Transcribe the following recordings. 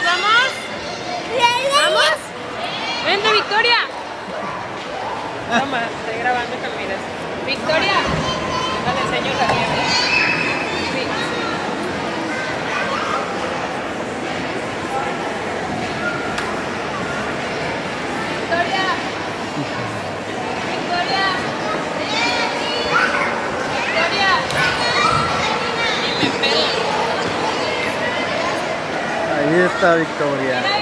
¿Nos vamos? ¿Vamos? ¡Vente, Victoria! Toma, estoy grabando que lo mires. Victoria, dale, señor Javier. Ahí está Victoria. Mira,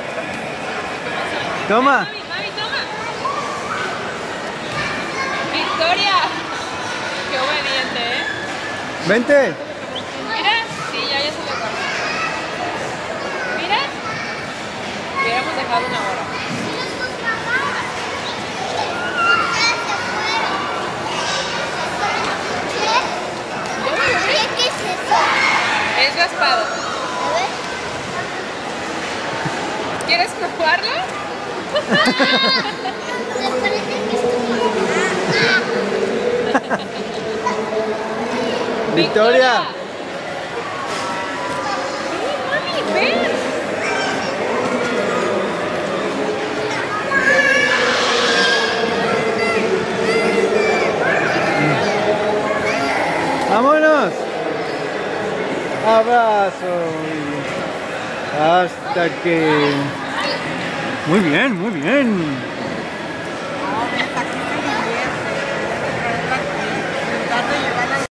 Toma. Mami, mami, toma. Victoria. Qué obediente, ¿eh? Vente. Mira. Sí, ya, ya se le acabó. Mira. Hubiéramos dejado una hora. ¿Qué es eso? Es raspado. A ver. ¿Quieres probarlo? Victoria. Ven, mami, ven. Vámonos. Abrazo. Hasta que... Muy bien, muy bien.